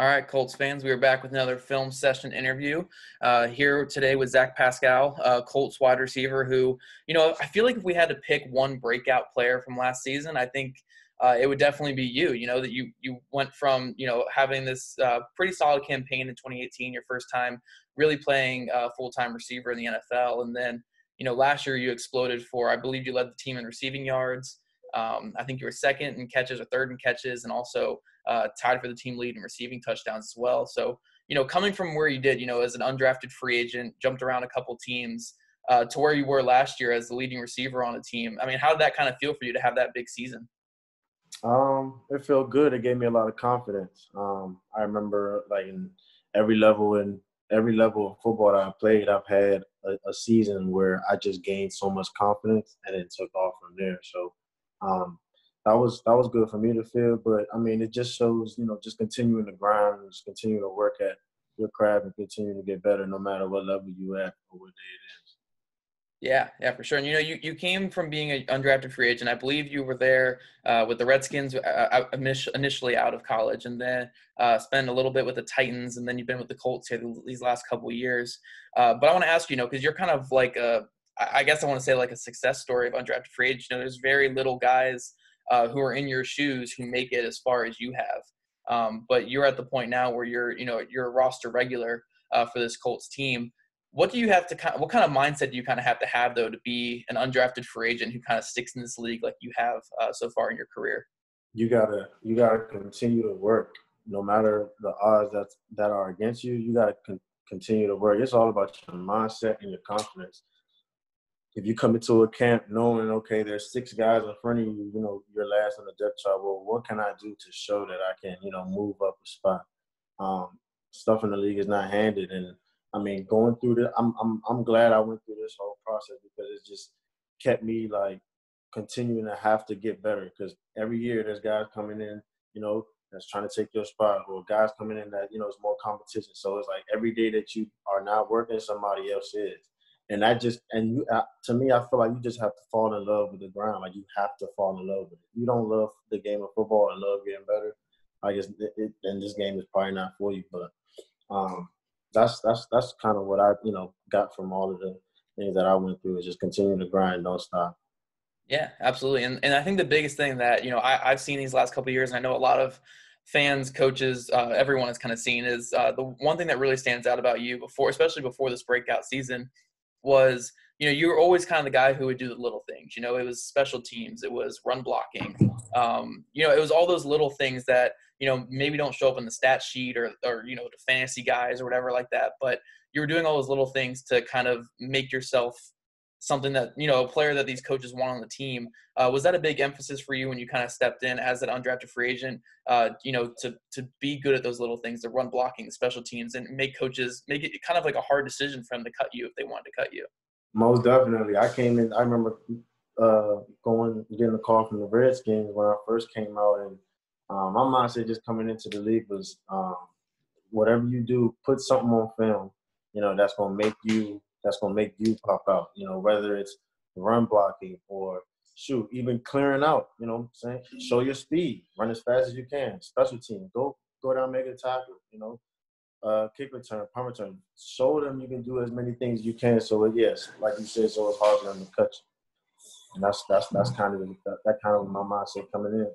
All right, Colts fans, we are back with another film session interview. Uh, here today with Zach Pascal, uh, Colts wide receiver, who, you know, I feel like if we had to pick one breakout player from last season, I think uh, it would definitely be you. You know, that you you went from, you know, having this uh, pretty solid campaign in 2018, your first time really playing uh, full time receiver in the NFL. And then, you know, last year you exploded for, I believe you led the team in receiving yards. Um, I think you were second in catches or third in catches, and also uh, tied for the team lead in receiving touchdowns as well. So, you know, coming from where you did, you know, as an undrafted free agent, jumped around a couple teams uh, to where you were last year as the leading receiver on a team. I mean, how did that kind of feel for you to have that big season? Um, it felt good. It gave me a lot of confidence. Um, I remember like in every level in every level of football that I played, I've had a, a season where I just gained so much confidence and it took off from there. So um, that was that was good for me to feel. But I mean, it just shows you know just continuing to grind, just continuing to work at your craft and continue to get better, no matter what level you at or what day it is. Yeah, yeah, for sure. And you know, you, you came from being an undrafted free agent. I believe you were there uh, with the Redskins uh, initially out of college, and then uh, spent a little bit with the Titans, and then you've been with the Colts here these last couple years. Uh, but I want to ask you, you know, because you're kind of like a I guess I want to say like a success story of undrafted free agent. You know, there's very little guys uh, who are in your shoes who make it as far as you have. Um, but you're at the point now where you're, you know, you're a roster regular uh, for this Colts team. What do you have to kind of, what kind of mindset do you kind of have to have though to be an undrafted free agent who kind of sticks in this league like you have uh, so far in your career? You gotta you gotta continue to work no matter the odds that that are against you. You gotta con- continue to work. It's all about your mindset and your confidence if you come into a camp knowing, okay, there's six guys in front of you, you know, you're last on the depth chart. Well, what can I do to show that I can, you know, move up a spot? Um, stuff in the league is not handed, and I mean, going through the, I'm, I'm, I'm glad I went through this whole process because it just kept me like continuing to have to get better. Because every year there's guys coming in, you know, that's trying to take your spot, or guys coming in that you know is more competition. So it's like every day that you are not working, somebody else is and that just and you uh, to me i feel like you just have to fall in love with the ground. Like you have to fall in love with it. You don't love the game of football and love getting better. I guess it, it, and this game is probably not for you but um that's that's that's kind of what i you know got from all of the things that i went through is just continue to grind don't stop. Yeah absolutely. And, and i think the biggest thing that you know I, i've seen these last couple years and i know a lot of fans, coaches, uh, everyone has kind of seen is uh, the one thing that really stands out about you before, especially before this breakout season, was you know you were always kind of the guy who would do the little things you know it was special teams it was run blocking um, you know it was all those little things that you know maybe don't show up in the stat sheet or or you know the fantasy guys or whatever like that but you were doing all those little things to kind of make yourself something that you know a player that these coaches want on the team uh, was that a big emphasis for you when you kind of stepped in as an undrafted free agent uh, you know to to be good at those little things to run blocking special teams and make coaches make it kind of like a hard decision for them to cut you if they wanted to cut you? Most definitely. I came in i remember uh, going getting a call from the redskins when i first came out and um, my mindset just coming into the league was um, whatever you do put something on film you know that's going to make you that's gonna make you pop out. You know, whether it's run blocking or shoot, even clearing out. You know, what I'm saying show your speed, run as fast as you can. Special team, go go down, make a tackle. You know, uh, kick return, punt return. Show them you can do as many things as you can. So yes, like you said, so it's hard for them to cut you. And that's that's that's kind of that, that kind of my mindset coming in.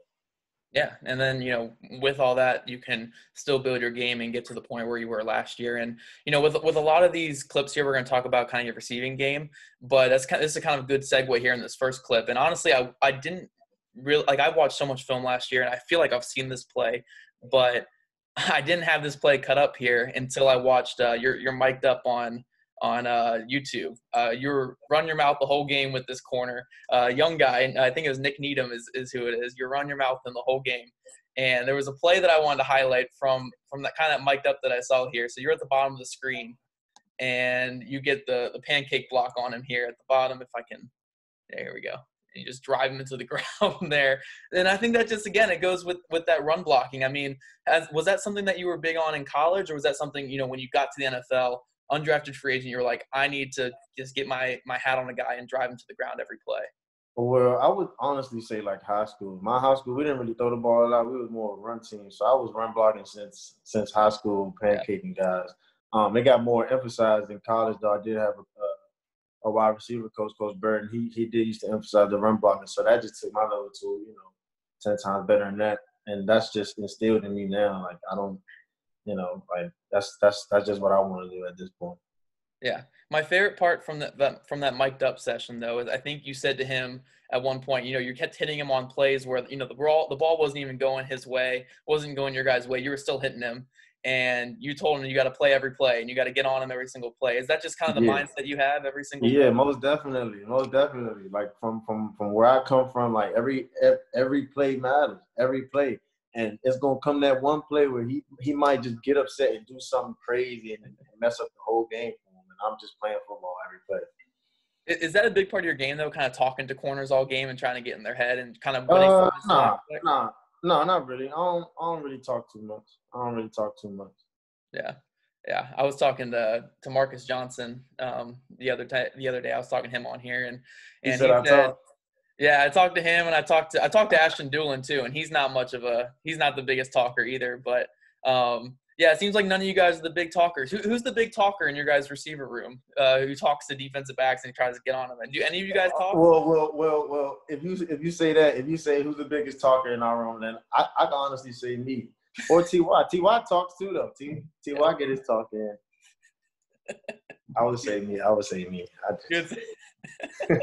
Yeah, and then you know, with all that, you can still build your game and get to the point where you were last year. And you know, with with a lot of these clips here, we're going to talk about kind of your receiving game. But that's kind of, this is a kind of good segue here in this first clip. And honestly, I I didn't really like I watched so much film last year, and I feel like I've seen this play, but I didn't have this play cut up here until I watched. Uh, you're you're mic'd up on on uh, YouTube. Uh, you're run your mouth the whole game with this corner, uh, young guy. I think it was Nik Needham is, is who it is. You're run your mouth in the whole game. And there was a play that I wanted to highlight from from that kind of mic'd up that I saw here. So you're at the bottom of the screen, and you get the the pancake block on him here at the bottom. If I can, there we go. And you just drive him into the ground there. And I think that just again it goes with with that run blocking. I mean, as, was that something that you were big on in college, or was that something you know when you got to the NFL? Undrafted free agent, you're like, I need to just get my my hat on a guy and drive him to the ground every play. Well, I would honestly say like high school. My high school, we didn't really throw the ball a lot. We was more of a run team. So I was run blocking since since high school, pancaking guys. Um, it got more emphasized in college, though. I did have a, a wide receiver coach, Coach Burton. He he did used to emphasize the run blocking, so that just took my level to you know ten times better than that, and that's just instilled in me now. Like I don't, you know, like that's that's that's just what I want to do at this point. Yeah, my favorite part from that, from that mic'd up session though is I think you said to him at one point, you know, you kept hitting him on plays where you know the ball the ball wasn't even going his way, wasn't going your guy's way. You were still hitting him, and you told him you got to play every play and you got to get on him every single play. Is that just kind of the yeah. mindset you have every single? Yeah, play? most definitely, most definitely. Like from from from where I come from, like every every play matters, every play, and it's gonna come that one play where he he might just get upset and do something crazy and, and mess up the whole game for him. And I'm just playing football every play. Is that a big part of your game though? Kind of talking to corners all game and trying to get in their head and kind of. Uh, nah, nah, no, not really. I don't. I don't really talk too much. I don't really talk too much. Yeah, yeah. I was talking to to Marcus Johnson um, the other time. The other day, I was talking to him on here, and and he said, he said yeah, I talked to him, and I talked to I talked to Ashton Dulin too, and he's not much of a he's not the biggest talker either, but um, yeah, it seems like none of you guys are the big talkers. Who, who's the big talker in your guys' receiver room? Uh, who talks to defensive backs and tries to get on them? And do any of you guys talk? Well, well, well, well. If you if you say that, if you say who's the biggest talker in our room, then I, I can honestly say me or Ty. Ty talks too though. T Ty get his talk in. I would say me. I would say me. Good.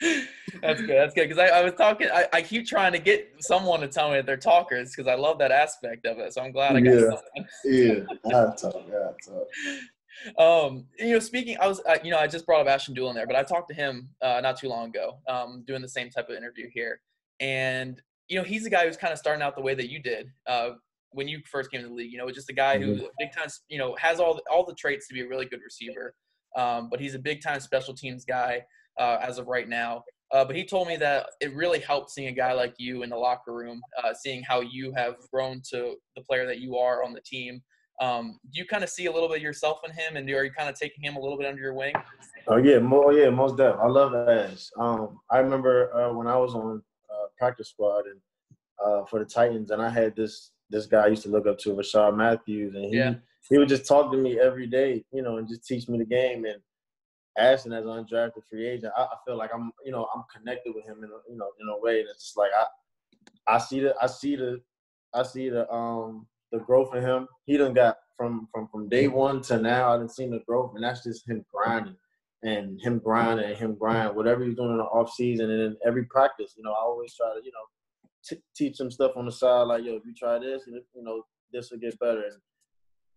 that's good. That's good because I, I, was talking. I, I, keep trying to get someone to tell me that they're talkers because I love that aspect of it. So I'm glad I got yeah. someone. yeah, I talk. Yeah, I talk. Um, you know, speaking, I was, uh, you know, I just brought up Ashton Dulin there, but I talked to him uh, not too long ago, um, doing the same type of interview here, and you know, he's a guy who's kind of starting out the way that you did uh, when you first came to the league. You know, just a guy who mm-hmm. big time, you know, has all the, all the traits to be a really good receiver, um, but he's a big time special teams guy uh, as of right now. Uh, but he told me that it really helped seeing a guy like you in the locker room, uh, seeing how you have grown to the player that you are on the team. Um, do you kind of see a little bit yourself in him, and are you kind of taking him a little bit under your wing? Oh yeah, more yeah, most definitely. I love Ash. Um, I remember uh, when I was on uh, practice squad and uh, for the Titans, and I had this this guy I used to look up to, Rishard Matthews, and he yeah. he would just talk to me every day, you know, and just teach me the game. And Ashton as an undrafted free agent, I, I, feel like I'm, you know, I'm connected with him in, a, you know, in a way that's just like I, I see the, I see the, I see the, um, the growth in him. He done got from from from day one to now. I didn't see the growth, and that's just him grinding and him grinding and him grind whatever he's doing in the off season and in every practice. You know, I always try to, you know, t- teach him stuff on the side, like yo, if you try this, and you know, this will get better. And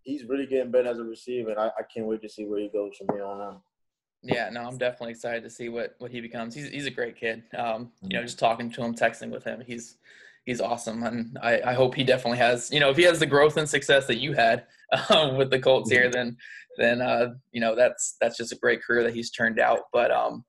he's really getting better as a receiver, and I, I can't wait to see where he goes from here on out. Yeah, no, I'm definitely excited to see what what he becomes. He's he's a great kid. Um, you know, mm-hmm. just talking to him, texting with him, he's he's awesome, and I, I hope he definitely has. You know, if he has the growth and success that you had um, with the Colts here, mm-hmm. then then uh, you know that's that's just a great career that he's turned out. But um,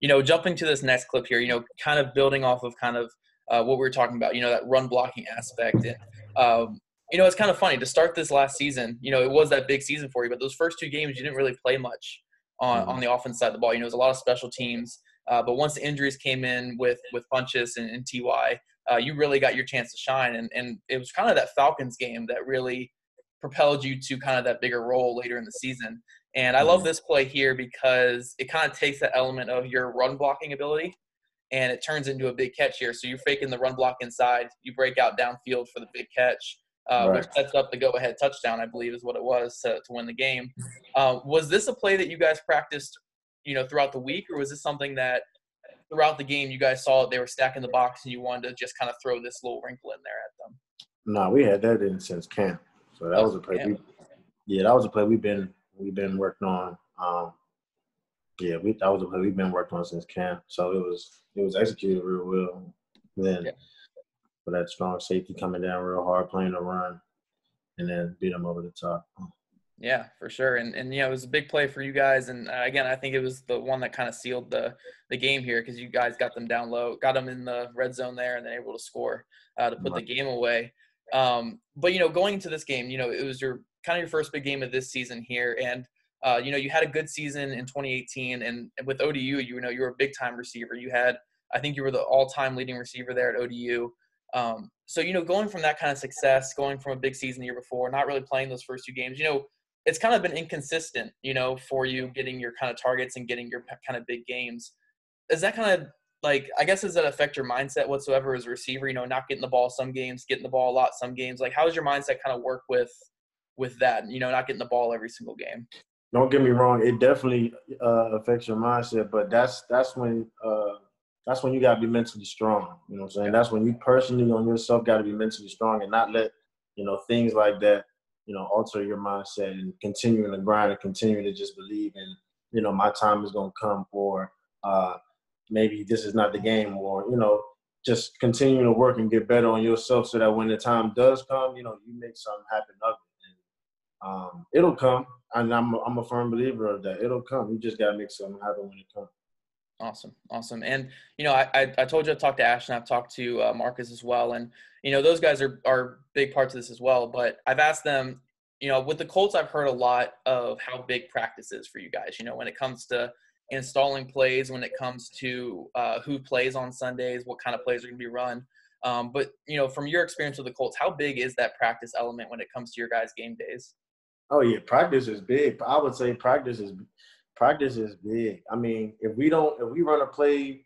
you know, jumping to this next clip here, you know, kind of building off of kind of uh, what we were talking about, you know, that run blocking aspect, and um, you know, it's kind of funny to start this last season. You know, it was that big season for you, but those first two games you didn't really play much on, mm-hmm. on the offense side of the ball. You know, there's a lot of special teams. Uh, but once the injuries came in with with Funchess and, and Ty, uh, you really got your chance to shine. And and it was kind of that Falcons game that really propelled you to kind of that bigger role later in the season. And I love mm-hmm. this play here because it kind of takes that element of your run blocking ability and it turns into a big catch here. So you're faking the run block inside, you break out downfield for the big catch uh, right. which sets up the go-ahead touchdown, I believe, is what it was to, to win the game. Uh, was this a play that you guys practiced, you know, throughout the week, or was this something that throughout the game you guys saw they were stacking the box and you wanted to just kind of throw this little wrinkle in there at them? No, we had that in since camp, so that was a play. We, yeah, that was a play we've been we've been working on. Um, yeah, we that was a play we've been working on since camp, so it was it was executed real well. Then. Yeah for that strong safety coming down real hard, playing the run, and then beat them over the top. Yeah, for sure. And and yeah, it was a big play for you guys. And uh, again, I think it was the one that kind of sealed the the game here because you guys got them down low, got them in the red zone there, and then able to score uh, to put the game away. Um, but you know, going into this game, you know, it was your kind of your first big game of this season here, and uh, you know, you had a good season in 2018, and with ODU, you know, you were a big time receiver. You had, I think, you were the all time leading receiver there at ODU. Um, so you know, going from that kind of success, going from a big season the year before, not really playing those first two games, you know, it's kind of been inconsistent, you know, for you getting your kind of targets and getting your kind of big games. Is that kind of like I guess does that affect your mindset whatsoever as a receiver? You know, not getting the ball some games, getting the ball a lot some games. Like, how does your mindset kind of work with with that? You know, not getting the ball every single game. Don't get me wrong; it definitely uh, affects your mindset, but that's that's when uh, that's when you got to be mentally strong. You know what I'm saying? That's when you personally on yourself got to be mentally strong and not let you know things like that you know alter your mindset and continuing to grind and continuing to just believe in you know my time is going to come for uh, maybe this is not the game or you know just continuing to work and get better on yourself so that when the time does come you know you make something happen of it and um, it'll come and I'm, I'm a firm believer of that it'll come you just got to make something happen when it comes Awesome, awesome, and you know, I, I, I told you I talked to Ashton, I've talked to uh, Marcus as well, and you know, those guys are are big parts of this as well. But I've asked them, you know, with the Colts, I've heard a lot of how big practice is for you guys. You know, when it comes to installing plays when it comes to uh, who plays on Sundays, what kind of plays are going to be run. Um, but you know, from your experience with the Colts, how big is that practice element when it comes to your guys' game days? Oh yeah, practice is big. I would say practice is practice is big. I mean, if we don't, if we run a play,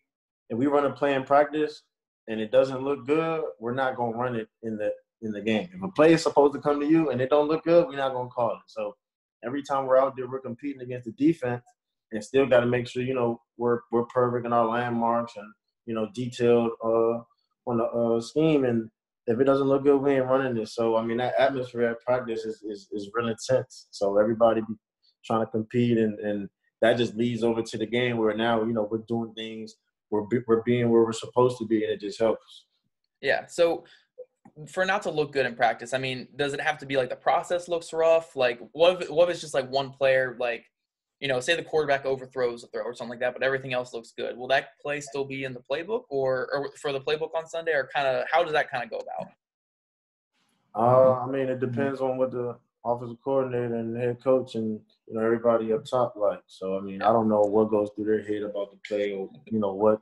if we run a play in practice and it doesn't look good, we're not gonna run it in the in the game. If a play is supposed to come to you and it don't look good, we're not gonna call it. So every time we're out there, we're competing against the defense and still got to make sure you know we're we're perfect in our landmarks and you know detailed uh, on the uh, scheme. And if it doesn't look good, we ain't running this. So I mean that atmosphere at practice is is, is real intense. So everybody be trying to compete and and that just leads over to the game where now you know we're doing things we're we're being where we're supposed to be and it just helps. Yeah. So for not to look good in practice, I mean, does it have to be like the process looks rough? Like, what if, what if it's just like one player, like you know, say the quarterback overthrows a throw or something like that, but everything else looks good. Will that play still be in the playbook or, or for the playbook on Sunday, or kind of how does that kind of go about? Uh, I mean, it depends on what the offensive coordinator and head coach and you know everybody up top like. So I mean, I don't know what goes through their head about the play or you know what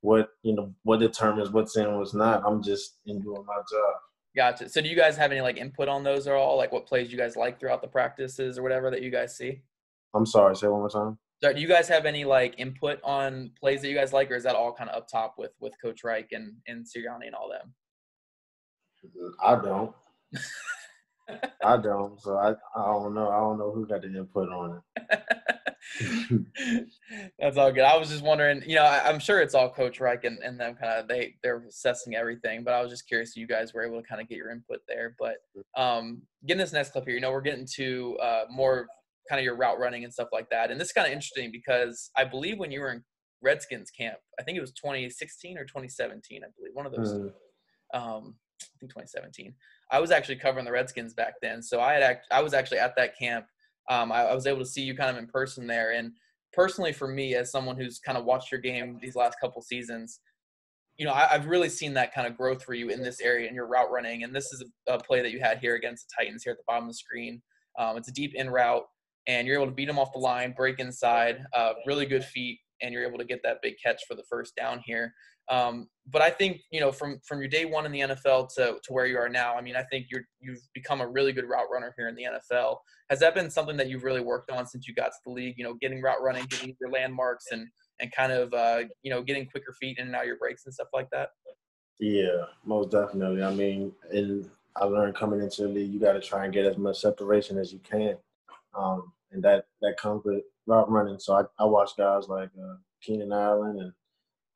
what you know what determines what's in what's not. I'm just in doing my job. Gotcha. So do you guys have any like input on those at all? Like what plays you guys like throughout the practices or whatever that you guys see? I'm sorry. Say one more time. So do you guys have any like input on plays that you guys like, or is that all kind of up top with with Coach Reich and and Sirianni and all them? I don't. I don't. So I I don't know. I don't know who got the input on it. That's all good. I was just wondering, you know, I, am sure it's all Coach Reich and, and them kind of they they're assessing everything, but I was just curious if you guys were able to kind of get your input there. But um, getting this next clip here, you know, we're getting to uh, more kind of your route running and stuff like that. And this is kind of interesting because I believe when you were in Redskins camp, I think it was 2016 or 2017, I believe, one of those. Mm. Um, I think 2017. I was actually covering the Redskins back then, so I had act- I was actually at that camp. Um, I, I was able to see you kind of in person there, and personally for me, as someone who's kind of watched your game these last couple seasons, you know, I, have really seen that kind of growth for you in this area and your route running. And this is a, a, play that you had here against the Titans here at the bottom of the screen. Um, it's a deep in route and you're able to beat them off the line, break inside, uh, really good feet, and you're able to get that big catch for the first down here. Um, but I think you know from from your day one in the NFL to to where you are now, I mean, I think you're you've become a really good route runner here in the NFL. Has that been something that you've really worked on since you got to the league? You know, getting route running, getting your landmarks, and and kind of uh, you know getting quicker feet in and out your breaks and stuff like that. Yeah, most definitely. I mean, and I learned coming into the league, you got to try and get as much separation as you can. Um, and that that comes with route running. So I, I watch guys like uh, Keenan Allen and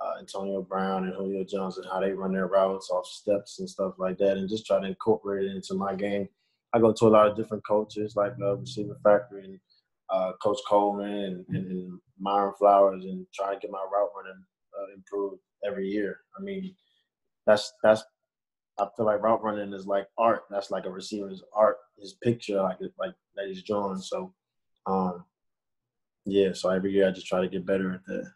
uh, Antonio Brown and Julio Jones and how they run their routes off steps and stuff like that, and just try to incorporate it into my game. I go to a lot of different coaches like uh, Receiver Factory and uh, Coach Coleman and, and, and, Myron Flowers, and try to get my route running uh, improved every year. I mean, that's that's I feel like route running is like art. That's like a receiver's art, his picture, like like that he's drawing. So um, yeah, so every year I just try to get better at that.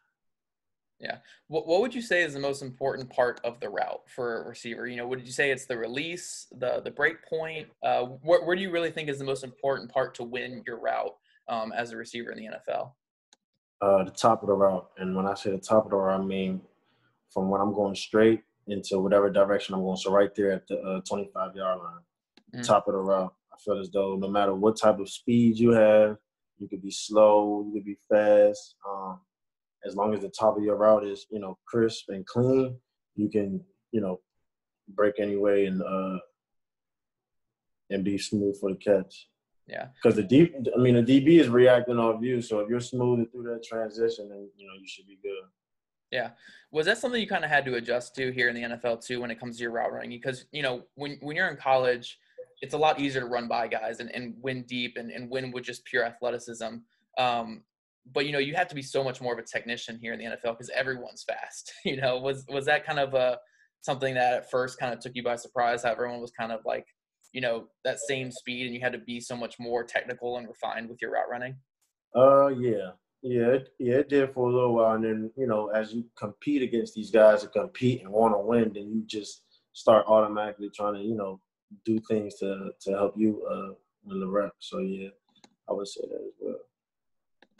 Yeah. What, what would you say is the most important part of the route for a receiver? You know, would you say it's the release, the the break point? Uh, where, where do you really think is the most important part to win your route? um, as a receiver in the NFL? Uh, the top of the route, and when I say the top of the route, I mean from when I'm going straight into whatever direction I'm going. So right there at the uh, 25 yard line, mm-hmm. top of the route. I feel as though no matter what type of speed you have, you could be slow, you could be fast. Um, as long as the top of your route is, you know, crisp and clean, you can, you know, break anyway and uh, and be smooth for the catch. Yeah. Because the deep, I mean, the DB is reacting off you. So if you're smooth through that transition, then you know you should be good. Yeah. Was that something you kind of had to adjust to here in the NFL too when it comes to your route running? Because you know when when you're in college, it's a lot easier to run by guys and, and win deep and, and win with just pure athleticism. Um, but you know you have to be so much more of a technician here in the NFL because everyone's fast. You know, was was that kind of a something that at first kind of took you by surprise? How everyone was kind of like, you know, that same speed, and you had to be so much more technical and refined with your route running. Uh, yeah, yeah, it, yeah, it did for a little while, and then you know, as you compete against these guys and compete and want to win, then you just start automatically trying to, you know, do things to to help you uh win the rep. So yeah, I would say that as well.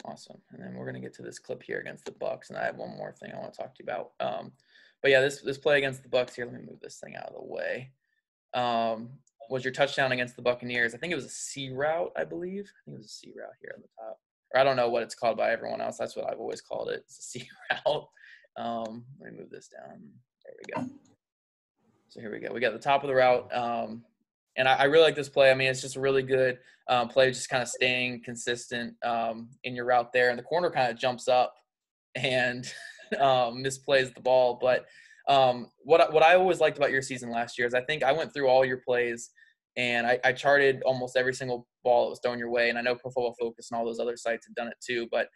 Awesome. And then we're gonna get to this clip here against the Bucks, and I have one more thing I want to talk to you about. Um, but yeah, this this play against the Bucks here. Let me move this thing out of the way. Um, was your touchdown against the Buccaneers? I think it was a C route, I believe. I think it was a C route here on the top. Or I don't know what it's called by everyone else. That's what I've always called it. It's a C route. Um, let me move this down. There we go. So here we go. We got the top of the route. Um, and I, I, really like this play. I mean, it's just a really good um, play, just kind of staying consistent um, in your route there. And the corner kind of jumps up and um, misplays the ball. But um, what what I always liked about your season last year is I think I went through all your plays and I, I charted almost every single ball that was thrown your way. And I know Pro Football Focus and all those other sites have done it too. But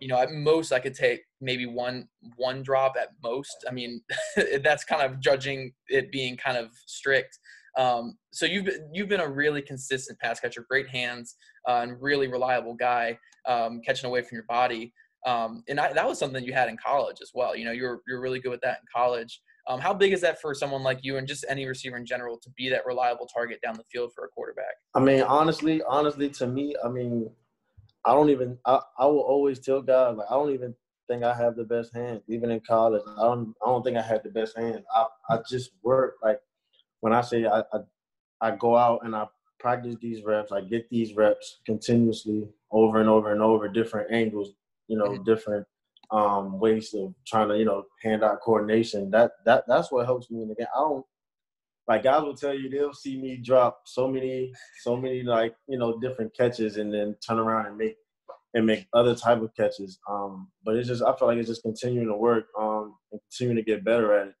you know, at most I could take maybe one one drop at most. I mean, that's kind of judging it being kind of strict. Um, so you've you've been a really consistent pass catcher, great hands, uh, and really reliable guy um, catching away from your body. Um, and I, that was something you had in college as well. You know, you're you're really good with that in college. Um, how big is that for someone like you and just any receiver in general to be that reliable target down the field for a quarterback? I mean, honestly, honestly, to me, I mean, I don't even. I, I will always tell guys like I don't even think I have the best hands. Even in college, I don't. I don't think I had the best hands. I I just work like when I say I I, I go out and I practice these reps. I get these reps continuously over and over and over, different angles. You know, mm-hmm. different um, ways of trying to you know hand out coordination. That that that's what helps me in the game. I don't like guys will tell you they'll see me drop so many so many like you know different catches and then turn around and make and make other type of catches. Um, but it's just I feel like it's just continuing to work um and continuing to get better at it.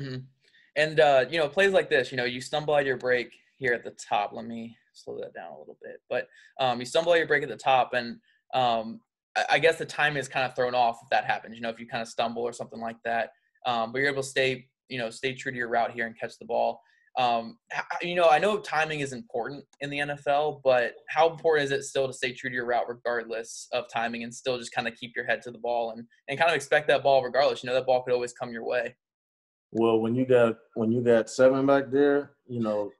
Mm-hmm. And uh, you know plays like this, you know you stumble at your break here at the top. Let me slow that down a little bit. But um, you stumble at your break at the top and um, I guess the time is kind of thrown off if that happens. You know, if you kind of stumble or something like that, um, but you're able to stay, you know, stay true to your route here and catch the ball. Um, you know, I know timing is important in the NFL, but how important is it still to stay true to your route regardless of timing and still just kind of keep your head to the ball and, and kind of expect that ball regardless? You know, that ball could always come your way. Well, when you got when you got seven back there, you know,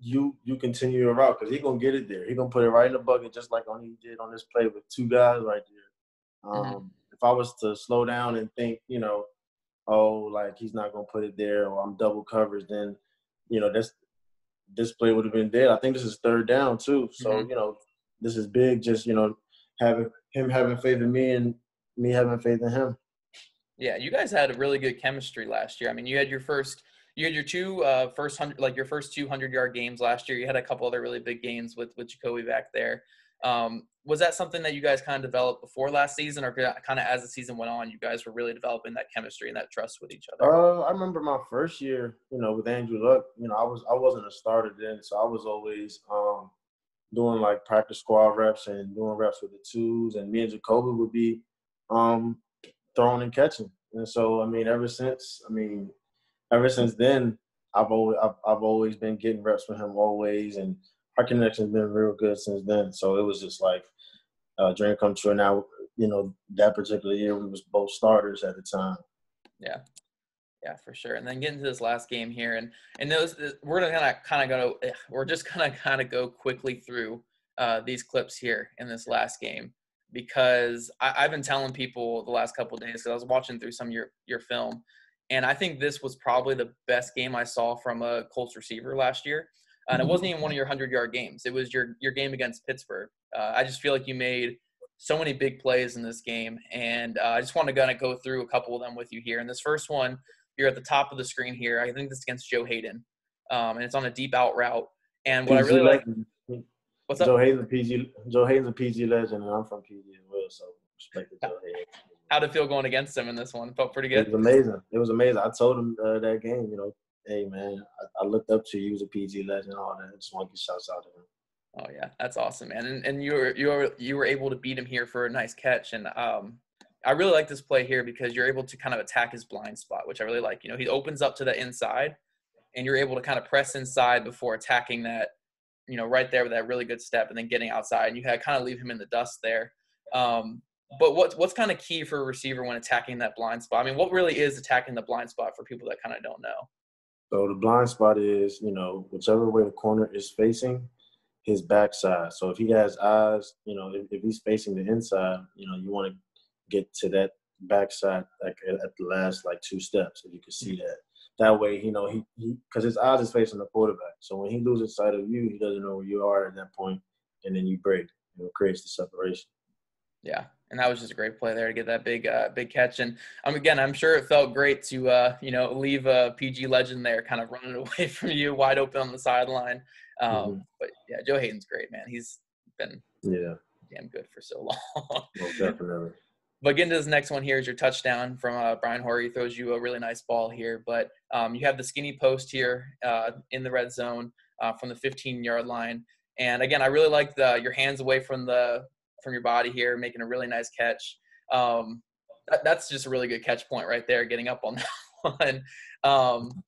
you you continue your route because he's gonna get it there. He's gonna put it right in the bucket, just like on he did on this play with two guys right there. Mm-hmm. Um, mm-hmm. If I was to slow down and think, you know, oh, like he's not gonna put it there, or I'm double covered, then you know this this play would have been dead. I think this is third down too, so mm-hmm. you know this is big. Just you know having him having faith in me and me having faith in him. Yeah, you guys had a really good chemistry last year. I mean, you had your first you had your two uh, first hundred, like your first 200 yard games last year. You had a couple other really big games with with Jacoby back there. Um, was that something that you guys kind of developed before last season, or kind of as the season went on, you guys were really developing that chemistry and that trust with each other? Uh, I remember my first year, you know, with Andrew Luck. You know, I was I wasn't a starter then, so I was always um, doing like practice squad reps and doing reps with the twos, and me and Jacoby would be um, throwing and catching. And so, I mean, ever since, I mean, ever since then, I've always I've, I've always been getting reps with him always, and our connection's been real good since then. So it was just like a dream come true. Now you know that particular year we was both starters at the time. Yeah, yeah, for sure. And then getting to this last game here, and and those we're gonna kind of kind of go. We're just gonna kind of go quickly through uh, these clips here in this last game because I, have been telling people the last couple days because I was watching through some of your your film, and I think this was probably the best game I saw from a Colts receiver last year. And it wasn't even one of your hundred yard games. It was your your game against Pittsburgh. Uh, I just feel like you made so many big plays in this game, and uh, I just want to kind of go through a couple of them with you here. And this first one, you're at the top of the screen here. I think this is against Joe Haden, um, and it's on a deep out route. And what I really like, what's up? Joe Haden's a PG. Joe Haden's a PG legend, and I'm from PG as well, so respect to Joe Haden. How did it feel going against him in this one? Felt pretty good. It was amazing. It was amazing. I told him uh, that game, you know, hey man, I, I, looked up to you. He was a PG legend, all that. I just want to give shouts out to him. Oh yeah, that's awesome, man. And and you were you were you were able to beat him here for a nice catch. And um, I really like this play here because you're able to kind of attack his blind spot, which I really like. You know, he opens up to the inside, and you're able to kind of press inside before attacking that. You know, right there with that really good step, and then getting outside, and you had kind of leave him in the dust there. Um, but what's what's kind of key for a receiver when attacking that blind spot? I mean, what really is attacking the blind spot for people that kind of don't know? So the blind spot is, you know, whichever way the corner is facing, his backside. So if he has eyes, you know, if, if he's facing the inside, you know, you want to get to that backside like at the last like two steps, if you can see that. That way, you know, he because his eyes is facing the quarterback. So when he loses sight of you, he doesn't know where you are at that point, and then you break. You know, creates the separation. Yeah, and that was just a great play there to get that big uh, big catch. And um, again, I'm sure it felt great to uh, you know leave a PG legend there, kind of running away from you, wide open on the sideline. Um, mm-hmm. But yeah, Joe Haden's great, man. He's been yeah damn good for so long. well, definitely. But getting to this next one here is your touchdown from uh, Brian Hoyer. He throws you a really nice ball here, but um, you have the skinny post here uh, in the red zone uh, from the 15 yard line. And again, I really like the your hands away from the from your body here, making a really nice catch. Um, that, that's just a really good catch point right there, getting up on that one. Um,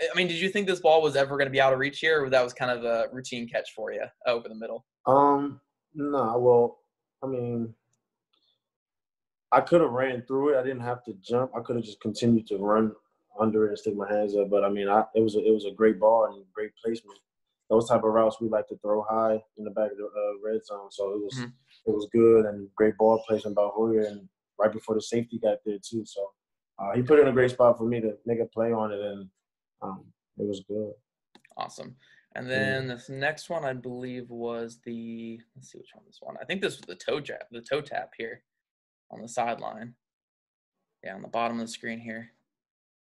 I mean, did you think this ball was ever going to be out of reach here, or that was kind of a routine catch for you over the middle? Um, no. Nah, well, I mean, I could have ran through it. I didn't have to jump. I could have just continued to run under it and stick my hands up. But I mean, I, it was a, it was a great ball and great placement. Those type of routes we like to throw high in the back of the uh, red zone. So it was mm-hmm it was good and great ball placement by Hoyer and right before the safety got there too. So uh, he put in a great spot for me to make a play on it and um, it was good. Awesome. And then yeah. this next one, I believe, was the let's see which one this one. I think this was the toe tap, the toe tap here on the sideline. Yeah, on the bottom of the screen here.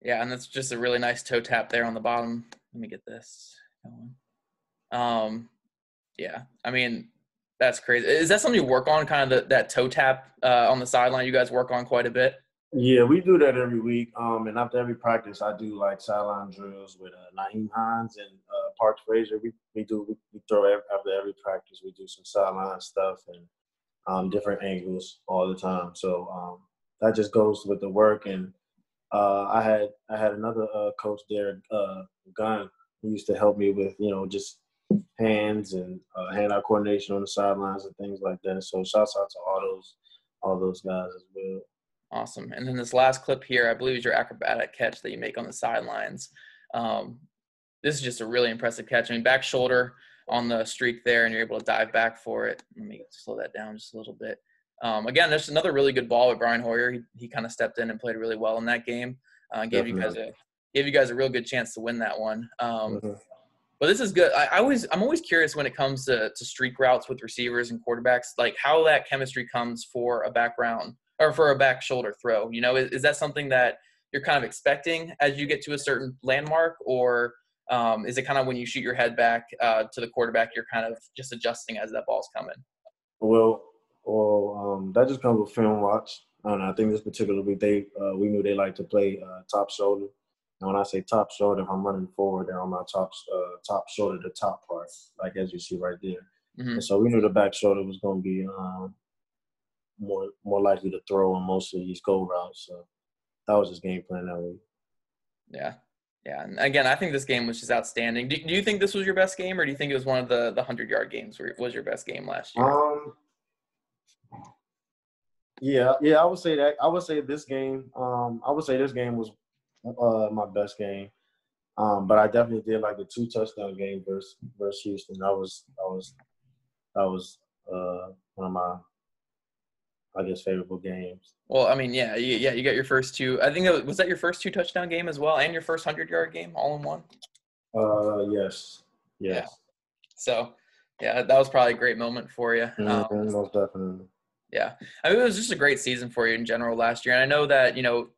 Yeah, and that's just a really nice toe tap there on the bottom. Let me get this going. Um, yeah, I mean, that's crazy. Is that something you work on, kind of the, that toe tap uh, on the sideline? You guys work on quite a bit. Yeah, we do that every week. Um, and after every practice, I do like sideline drills with uh, Hines and uh, Parks Frazier. We we do we, we throw every, after every practice. We do some sideline stuff and um, different angles all the time. So um, that just goes with the work. And uh, I had I had another uh, coach there, uh, Gunn, who used to help me with you know just hands and uh, hand-eye coordination on the sidelines and things like that. So shouts out to all those all those guys as well. Awesome. And then this last clip here, I believe, is your acrobatic catch that you make on the sidelines. Um, this is just a really impressive catch. I mean, back shoulder on the streak there, and you're able to dive back for it. Let me slow that down just a little bit. Um, again, there's another really good ball with Brian Hoyer. He, he kind of stepped in and played really well in that game. Uh, gave Definitely. you guys a gave you guys a real good chance to win that one. Um, mm-hmm. But this is good. I, I, always I'm always curious when it comes to, to streak routes with receivers and quarterbacks, like how that chemistry comes for a background or for a back shoulder throw. You know, is, is that something that you're kind of expecting as you get to a certain landmark, or um, is it kind of when you shoot your head back uh, to the quarterback, you're kind of just adjusting as that ball's coming? Well, well, um, that just comes with film watch. And I think this particular week, they uh, we knew they like to play uh, top shoulder. And when I say top shoulder, if I'm running forward, they're on my top uh, top shoulder, the top part, like as you see right there. Mm-hmm. And so we knew the back shoulder was going to be um, more more likely to throw on most of these goal routes. So that was his game plan that week. Yeah, yeah. And again, I think this game was just outstanding. Do, do you think this was your best game, or do you think it was one of the the hundred yard games where it was your best game last year? Um. Yeah, yeah, I would say that. I would say this game. Um, I would say this game was uh, my best game. Um, but I definitely did like the two touchdown game versus versus Houston. That was that was that was uh, one of my, I guess, favorable games. Well, I mean, yeah, you, yeah, you got your first two. I think it was, was that your first two touchdown game as well, and your first hundred yard game all in one. Uh, yes, yes. Yeah. So, yeah, that was probably a great moment for you. Um, mm-hmm, most definitely. Yeah, I mean, it was just a great season for you in general last year, and I know that you know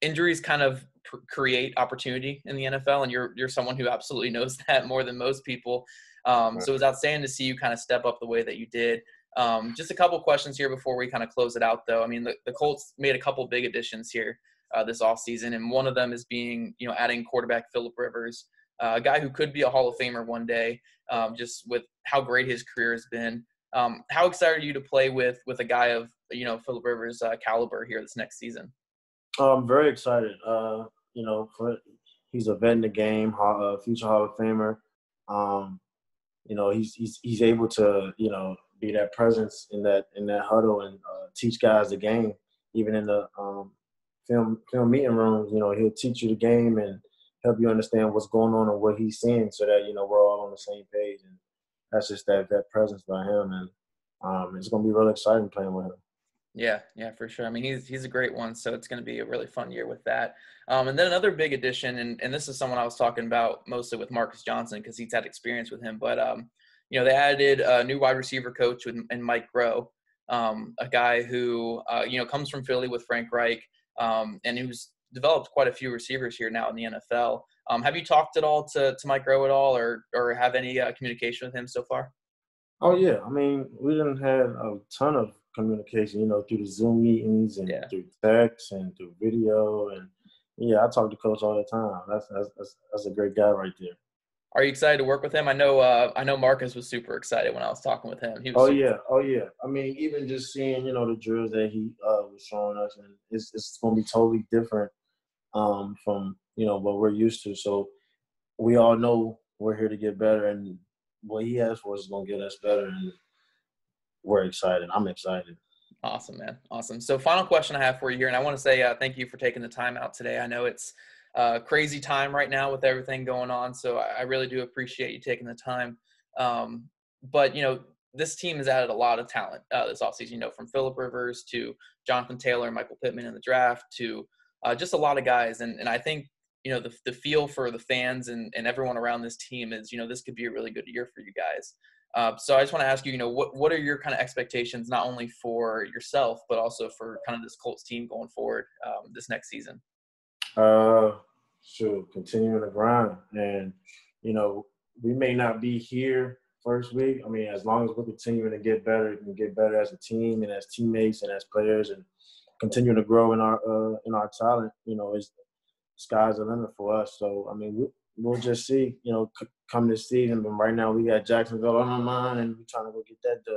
injuries kind of pr- create opportunity in the NFL, and you're you're someone who absolutely knows that more than most people. Um, so it was outstanding to see you kind of step up the way that you did. Um, just a couple questions here before we kind of close it out, though. I mean, the, the Colts made a couple big additions here uh, this offseason, and one of them is being, you know, adding quarterback Philip Rivers, uh, a guy who could be a Hall of Famer one day, um, just with how great his career has been. Um, how excited are you to play with with a guy of, you know, Philip Rivers' uh, caliber here this next season? I'm very excited. Uh, you know, for, he's a vet in the game, uh, future Hall of Famer. Um, you know, he's he's he's able to you know be that presence in that in that huddle and uh, teach guys the game. Even in the um, film film meeting rooms, you know, he'll teach you the game and help you understand what's going on and what he's seeing, so that you know we're all on the same page. And that's just that that presence by him, and um, it's to be really exciting playing with him. Yeah, yeah, for sure. I mean, he's he's a great one, so it's going to be a really fun year with that. Um, and then another big addition, and, and this is someone I was talking about mostly with Marcus Johnson because he's had experience with him. But um, you know, they added a new wide receiver coach with, and Mike Groh, um, a guy who uh, you know comes from Philly with Frank Reich, um, and who's developed quite a few receivers here now in the NFL. Um, have you talked at all to to Mike Groh at all, or or have any uh, communication with him so far? Oh yeah, I mean, we didn't have a ton of communication, you know, through the Zoom meetings and yeah. through text and through video. And yeah, I talk to coach all the time. That's, that's, that's, that's a great guy right there. Are you excited to work with him? I know, uh, I know Marcus was super excited when I was talking with him. oh yeah. Oh yeah. I mean, even just seeing, you know, the drills that he uh, was showing us and it's, it's going to be totally different um, from, you know, what we're used to. So we all know we're here to get better and what he has for us is going to get us better. And we're excited. I'm excited. Awesome, man. Awesome. So, final question I have for you here, and I want to say uh, thank you for taking the time out today. I know it's a crazy time right now with everything going on, so I really do appreciate you taking the time. Um, but you know, this team has added a lot of talent uh, this offseason. You know, from Philip Rivers to Jonathan Taylor, Michael Pittman in the draft to uh, just a lot of guys, and and I think you know the the feel for the fans and and everyone around this team is you know this could be a really good year for you guys. Uh, so I just want to ask you, you know, what what are your kind of expectations, not only for yourself, but also for kind of this Colts team going forward um, this next season? Uh, sure, continuing to grind, and you know, we may not be here first week. I mean, as long as we're continuing to get better and get better as a team and as teammates and as players, and continue to grow in our uh, in our talent, you know, is sky's the limit for us. So I mean, we, we'll just see, you know, c- come this season. But right now, we got Jacksonville on our mind, and we're trying to go get that dub.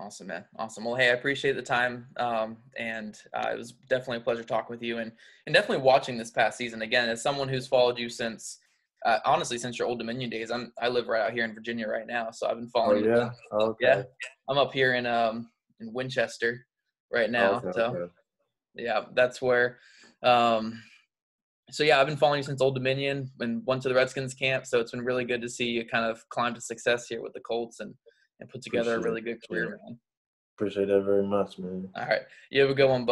Awesome, man. Awesome. Well, hey, I appreciate the time, um, and uh, it was definitely a pleasure talking with you, and and definitely watching this past season again. As someone who's followed you since, uh, honestly, since your Old Dominion days, I'm I live right out here in Virginia right now, so I've been following. Oh yeah. Oh, okay. Yeah. I'm up here in um in Winchester right now, okay, so okay. yeah, that's where. Um, so yeah, I've been following you since Old Dominion and went to the Redskins camp. So it's been really good to see you kind of climb to success here with the Colts and and put together Appreciate a really good career, man. Appreciate that very much, man. All right, you have a good one.